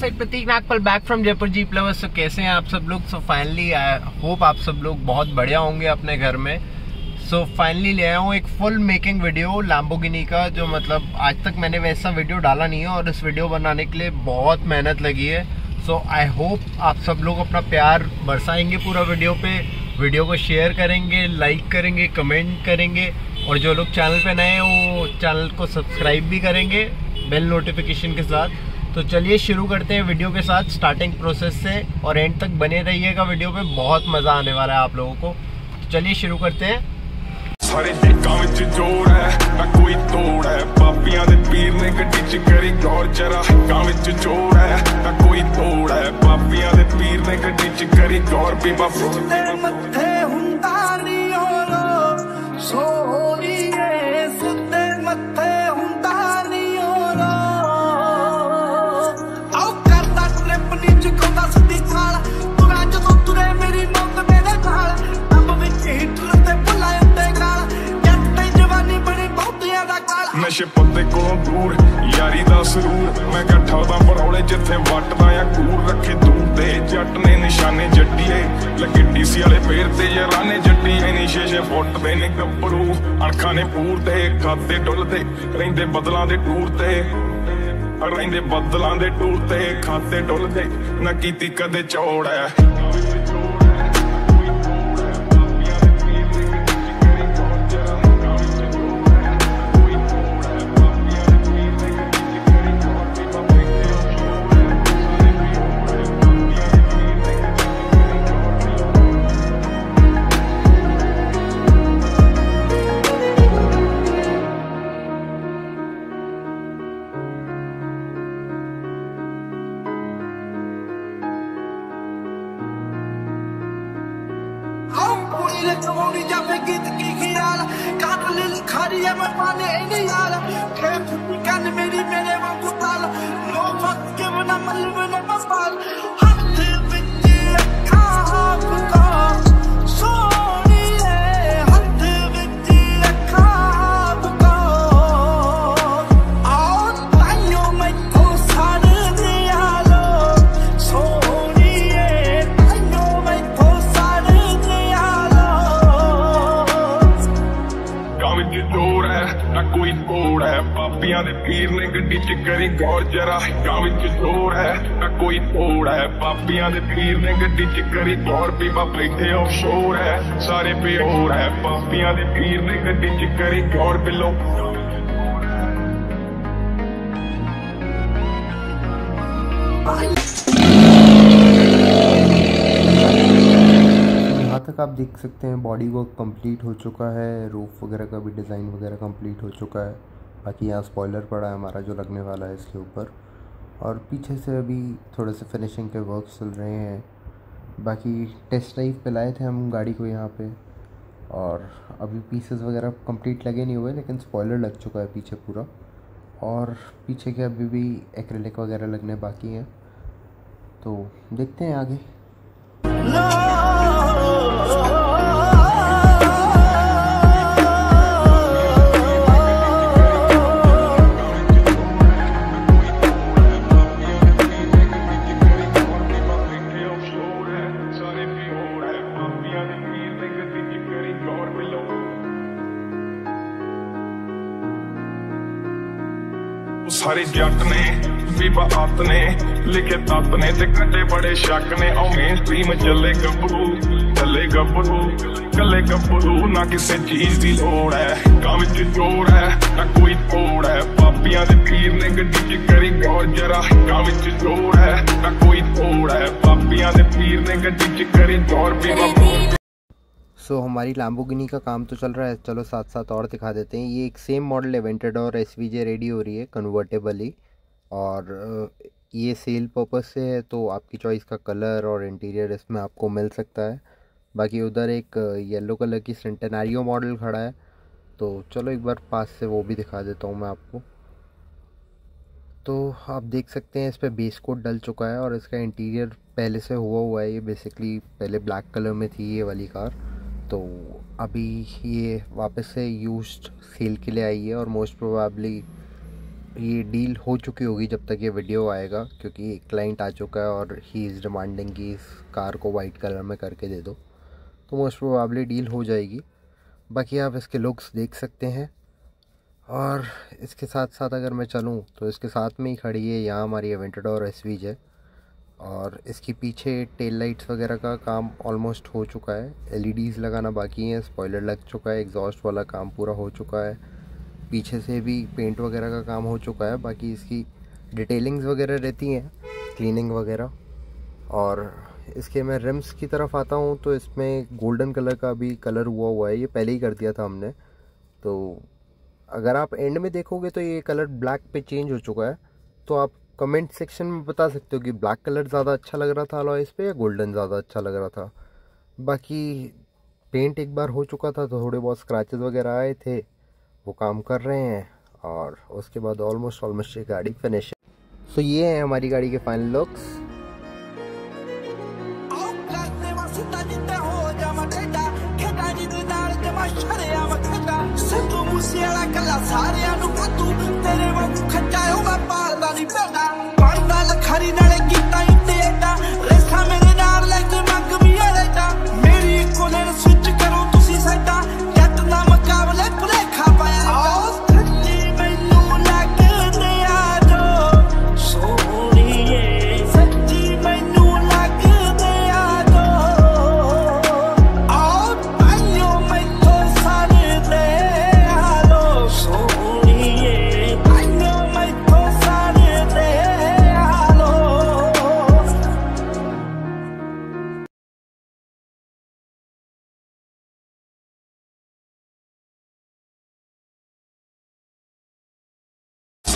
Side Prateek Nagpal back from Jaipur ji followers तो कैसे हैं आप सब लोग? सो फाइनली आई होप आप सब लोग बहुत बढ़िया होंगे अपने घर में। सो so, फाइनली ले आया हूँ एक फुल मेकिंग वीडियो लैम्बोगिनी का जो मतलब आज तक मैंने वैसा वीडियो डाला नहीं है और इस वीडियो बनाने के लिए बहुत मेहनत लगी है। सो आई होप आप सब लोग अपना प्यार बरसाएँगे पूरा वीडियो पे। वीडियो को शेयर करेंगे लाइक करेंगे कमेंट करेंगे और जो लोग चैनल पे नए हैं वो चैनल को सब्सक्राइब भी करेंगे बेल नोटिफिकेशन के साथ। तो चलिए शुरू करते हैं वीडियो के साथ स्टार्टिंग प्रोसेस से और एंड तक बने रहिएगा वीडियो पे बहुत मज़ा आने वाला है आप लोगों को तो चलिए शुरू करते हैं ਸਾਰੇ ਜੱਟਾਂ ਵਿੱਚ ਜੋਰ ਹੈ ਨਾ ਕੋਈ ਤੋੜ ਹੈ ਪਾਪੀਆਂ ਦੇ ਪੀਰ ਨੇ ਗੱਡੀ 'ਚ ਕਰੀ ਗੌਰ ਜਰਾ ਹੱਕਾਂ ਵਿੱਚ ਜੋਰ ਹੈ ਨਾ ਕੋਈ ਤੋੜ ਹੈ ਪਾਪੀਆਂ ਦੇ ਪੀਰ ਨੇ ਗੱਡੀ 'ਚ ਕਰੀ ਗੌਰ ਬੀਬਾ ਫਰੂਟ ਨਸ਼ੇ ਪੱਤੇ ਕੋਲੋਂ ਦੂਰ, ਯਾਰੀ ਦਾ ਸਰੂਰ। ਮੈਂ ਗੱਠਾ ਦਾ ਪਰੌਲੇ ਜਿੱਥੇ ਵੱਟਦਾ ਆ ਕੂਰ ਰੱਖੇ ਦੂਰ ਤੇ ਜੱਟ ਨੇ ਨਿਸ਼ਾਨੇ ਜੱਟੀਏ, ਲੱਗੇ ਡੀਸੀ ਵਾਲੇ ਫੇਰ ਤੇ ਯਾਰਾਨੇ ਜੱਟੀ ਐਨੀ ਸ਼ੇਸ਼ੇ ਫੁੱਟਦੇ ਨੇ ਗੱਭਰੂ, ਅਣਖਾਂ ਨੇ ਪੂਰ ਤੇ, ਖਾਤੇ ਡੁੱਲਦੇ ਰਹਿੰਦੇ ਬਦਲਾਂ ਦੇ ਟੂਰ ਤੇ, ਰਹਿੰਦੇ ਬਦਲਾਂ ਦੇ ਟੂਰ ਤੇ, ਖਾਤੇ ਡੁੱਲਦੇ ਨਾ ਕੀਤੀ ਕਦੇ ਚੌੜ ਐ I in the yard. ਵਿੱਚ ਜੋਰ ਹੈ ਨਾ ਕੋਈ ਤੋੜ ਹੈ ਪਾਪੀਆਂ ਦੇ ਪੀਰ ਨੇ ਗੱਡੀ 'ਚ ਕਰੀ ਗੌਰ ਜਰਾ ਗਾਂ ਵਿੱਚ ਜੋਰ ਹੈ ਨਾ ਕੋਈ ਤੋੜ ਹੈ ਪਾਪੀਆਂ ਦੇ ਪੀਰ ਨੇ ਗੱਡੀ 'ਚ ਕਰੀ ਗੌਰ ਬੀਬਾ ਬੈਠੇ ਆਫ ਸ਼ੋਰ ਹੈ ਸਾਰੇ ਪਿਓਰ ਹੈ ਪਾਪੀਆਂ ਦੇ ਪੀਰ ਨੇ ਗੱਡੀ 'ਚ ਕਰੀ ਗੌਰ ਬਿੱਲੋ यहाँ आप देख सकते हैं बॉडी वर्क कंप्लीट हो चुका है रूफ वगैरह का भी डिज़ाइन वगैरह कंप्लीट हो चुका है। बाकी यहाँ स्पॉइलर पड़ा है हमारा जो लगने वाला है इसके ऊपर। और पीछे से अभी थोड़े से फिनिशिंग के वर्क चल रहे हैं। बाकी टेस्ट ड्राइव पे लाए थे हम गाड़ी को यहाँ पे। और अभी पीसेस वगैरह कंप्लीट लगे नहीं हुए, लेकिन स्पॉइलर लग चुका है पीछे पूरा। और पीछे के अभी भी एक्रेलिक वगैरह लगने बाकी हैं। तो देखते हैं आगे। ਸਾਰੇ ਜੱਟ ਨੇ ਬੀਬਾ ਆਤ ਨੇ ਲਿਖੇ ਤੱਤ ਨੇ ਤੇ ਕੱਟੇ ਬੜੇ ਸ਼ੱਕ ਨੇ ਆਉ ਮੇਨ ਸਟ੍ਰੀਮ ਚੱਲੇ ਗੱਭਰੂ ਚੱਲੇ ਗੱਭਰੂ ਕੱਲੇ ਗੱਭਰੂ ਨਾ ਕਿਸੇ ਚੀਜ਼ ਦੀ ਲੋੜ ਹੈ ਕਾਂ ਵਿੱਚ ਜੋਰ ਹੈ ਨਾ ਕੋਈ ਤੋੜ ਹੈ ਪਾਪੀਆਂ ਦੇ ਪੀਰ ਨੇ ਗੱਡੀ 'ਚ ਕਰੀ ਗੌਰ ਜਰਾ ਕਾਂ ਵਿੱਚ ਜੋਰ ਹੈ ਨਾ ਕੋਈ ਤੋੜ ਹੈ ਪਾਪੀਆਂ ਦੇ ਪੀਰ ਨੇ ਗੱਡੀ 'ਚ ਕਰੀ ਗੌਰ ਬੀਬਾ सो so, हमारी लैम्बोगिनी का काम तो चल रहा है। चलो साथ साथ और दिखा देते हैं। ये एक सेम मॉडल है और एस वी जे रेडी हो रही है कन्वर्टेबली और ये सेल पर्पस से है तो आपकी चॉइस का कलर और इंटीरियर इसमें आपको मिल सकता है। बाकी उधर एक येलो कलर की सेंटेनारियो मॉडल खड़ा है। तो चलो एक बार पास से वो भी दिखा देता हूँ मैं आपको। तो आप देख सकते हैं इस पर बेस कोट डल चुका है और इसका इंटीरियर पहले से हुआ हुआ है। ये बेसिकली पहले ब्लैक कलर में थी ये वाली कार तो अभी ये वापस से यूज्ड सेल के लिए आई है और मोस्ट प्रोबेबली ये डील हो चुकी होगी जब तक ये वीडियो आएगा, क्योंकि एक क्लाइंट आ चुका है और ही इज़ डिमांडिंग कि इस कार को वाइट कलर में करके दे दो। तो मोस्ट प्रोबेबली डील हो जाएगी। बाकी आप इसके लुक्स देख सकते हैं। और इसके साथ साथ अगर मैं चलूँ तो इसके साथ में ही खड़ी है यहाँ हमारी एवेंटेडोर एस है और इसके पीछे टेल लाइट्स वगैरह का काम ऑलमोस्ट हो चुका है। एलईडीज़ लगाना बाकी है स्पॉयलर लग चुका है एग्जॉस्ट वाला काम पूरा हो चुका है। पीछे से भी पेंट वगैरह का काम हो चुका है, बाकी इसकी डिटेलिंग्स वगैरह रहती हैं क्लीनिंग वगैरह। और इसके मैं रिम्स की तरफ़ आता हूँ तो इसमें गोल्डन कलर का भी कलर हुआ हुआ है, ये पहले ही कर दिया था हमने। तो अगर आप एंड में देखोगे तो ये कलर ब्लैक पे चेंज हो चुका है तो आप कमेंट सेक्शन में बता सकते हो कि ब्लैक कलर ज़्यादा अच्छा लग रहा था अलॉइस पे या गोल्डन ज़्यादा अच्छा लग रहा था बाकी पेंट एक बार हो चुका था तो थोड़े बहुत स्क्रैचेस वगैरह आए थे वो काम कर रहे हैं और उसके बाद ऑलमोस्ट ऑलमोस्ट ये गाड़ी फिनिश है सो ये है हमारी गाड़ी के फाइनल लुक्स ਸਿੱਧੂ ਮੂਸੇ ਵਾਲਾ ਕੱਲਾ ਸਾਰਿਆਂ ਨੂੰ ਕਾਤੂ ਤੇਰੇ ਵਾਂਗੂ ਖੱਟਾ ਉਹ ਮੈਂ ਪਾਲਦਾ ਨਹੀਂ ਪੈਂਦਾ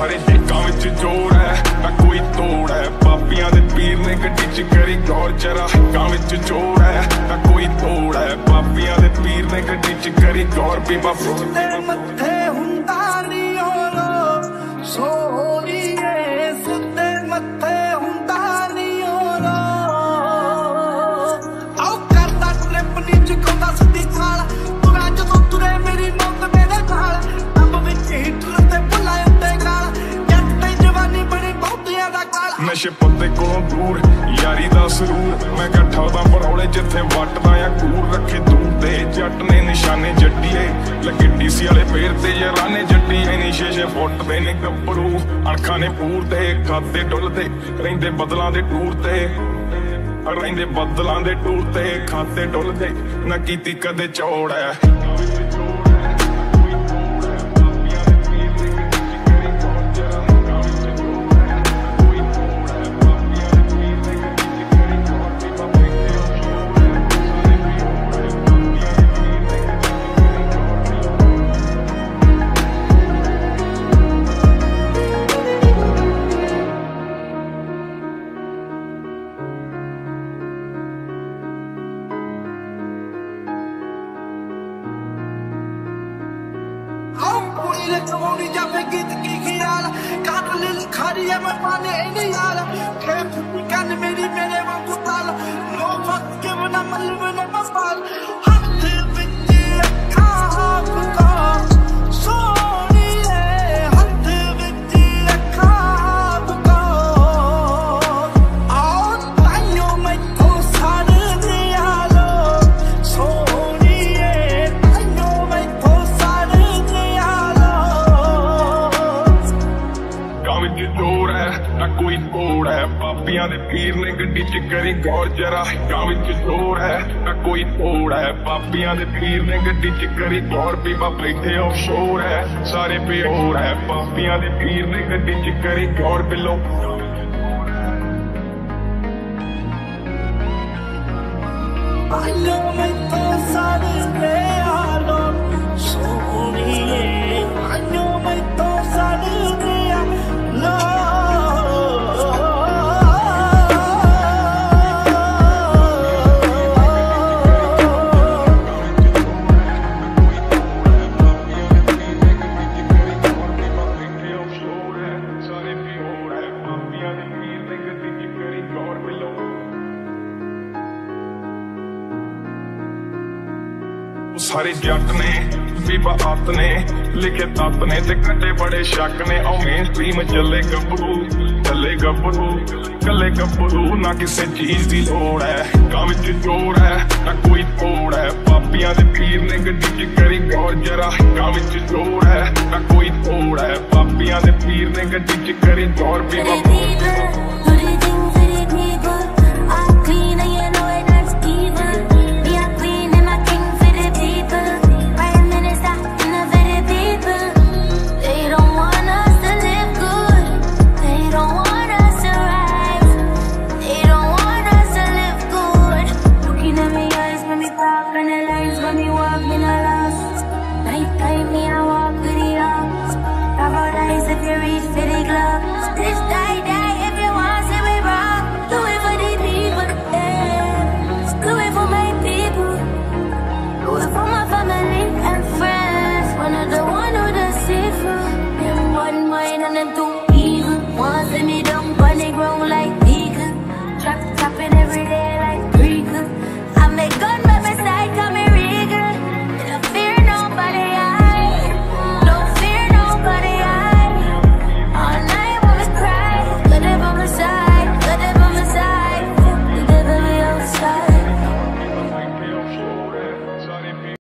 ਸਾਰੇ ਡੇਕਾਂ ਵਿੱਚ ਜੋਰ ਹੈ ਨਾ ਕੋਈ ਤੋੜ ਹੈ। ਪਾਪੀਆਂ ਦੇ ਪੀਰ ਨੇ ਗੱਡੀ 'ਚ ਕਰੀ ਗੌਰ ਚਰਾ ਹੱਕਾਂ ਵਿੱਚ ਜੋਰ ਹੈ ਨਾ ਕੋਈ ਤੋੜ ਹੈ। ਪਾਪੀਆਂ ਦੇ ਪੀਰ ਨੇ ਗੱਡੀ 'ਚ ਕਰੀ ਗੌਰ, ਬੀਬਾ ਫਰੂਟ ਮੱਥੇ ਹੁੰਦਾ ਕੋਲੋਂ ਯਾਰੀ ਦਾ ਸਰੂਰ, ਮੈਂ ਇਕੱਠਾ ਦਾ ਪਰੌਲੇ ਜਿੱਥੇ ਵੱਟਦਾ ਆ ਕੂਰ ਰੱਖੇ ਦੂਰ ਤੇ। ਜੱਟ ਨੇ ਨਿਸ਼ਾਨੇ ਜੱਟੀਏ, ਲੱਗੇ ਡੀਸੀ ਵਾਲੇ ਫੇਰ ਤੇ ਯਾਰਾਨੇ ਜੱਟੀਏ। ਨੀ ਸ਼ੇਸ਼ੇ ਫੁੱਟ ਨੇ ਗੱਭਰੂ, ਅਣਖਾਂ ਨੇ ਪੂਰ ਤੇ, ਖਾਤੇ ਡੁੱਲਦੇ ਰਹਿੰਦੇ ਬਦਲਾਂ ਦੇ ਟੂਰ ਤੇ, ਰਹਿੰਦੇ ਬਦਲਾਂ ਦੇ ਟੂਰ ਤੇ, ਖਾਤੇ ਡੁੱਲਦੇ ਨਾ ਕੀਤੀ ਕਦੇ ਚੌੜ ਐ। ਆਉ ਕੁੜੀ ਨੇ ਕਮਾਉਣੀ ਜਾਂ ਫੇ ਗੀਤ ਕੀ ਖਿਆਲ ਕਾਟ ਲੈ ਲਿਖਾਰੀ ਐ ਮੈਂ ਪਾਣੇ ਇਹਨੇ ਯਾਰ ਖੇ ਫੁੱਟੀ ਕੰਨ ਮੇਰੀ ਮੇਰੇ ਵਾਂਗੂ ਤਾਲ ਨੋ ਫੱਕ ਕੇ ਬਨਾ ਮਲਬ ਨੇ ਮਸਾਲ ਹੈ ਪਾਪੀਆਂ ਦੇ ਪੀਰ ਨੇ ਗੱਡੀ 'ਚ ਕਰੀ ਗੌਰ ਬੀਬਾ ਬੈਠੇ ਆਫਸ਼ੋਰ ਹੈ ਸਾਰੇ ਪਿਓਰ ਹੈ ਪਾਪੀਆਂ ਦੇ ਪੀਰ ਨੇ ਗੱਡੀ 'ਚ ਕਰੀ ਗੌਰ ਬਿੱਲੋ I know my thoughts are they are ਸਾਰੇ ਜੱਟ ਨੇ ਬੀਬਾ ਆਤ ਨੇ ਲਿਖੇ ਤੱਤ ਨੇ ਤੇ ਕੱਟੇ ਬੜੇ ਸ਼ੱਕ ਨੇ। ਉਹ ਮੇਨ ਸਟ੍ਰੀਮ ਚੱਲੇ ਗੱਭਰੂ ਚੱਲੇ ਗੱਭਰੂ ਕੱਲੇ ਗੱਭਰੂ। ਨਾ ਕਿਸੇ ਚੀਜ਼ ਦੀ ਲੋੜ ਹੈ ਕਾਂ ਵਿੱਚ ਜੋੜ ਹੈ ਨਾ ਕੋਈ ਤੋੜ ਹੈ। ਪਾਪੀਆਂ ਦੇ ਪੀਰ ਨੇ ਗੱਡੀ ਚ ਕਰੀ ਗੌਰ ਜਰਾ ਕਾਂ ਵਿੱਚ ਜੋੜ ਹੈ ਨਾ ਕੋਈ ਤੋੜ ਹੈ। ਪਾਪੀਆਂ ਦੇ ਪੀਰ ਨੇ ਗੱਡੀ ਚ ਕਰੀ ਗੌਰ ਬੀਬਾ me walk in a lost Night me I walk with the arms. Have eyes if you reach for the glass. This night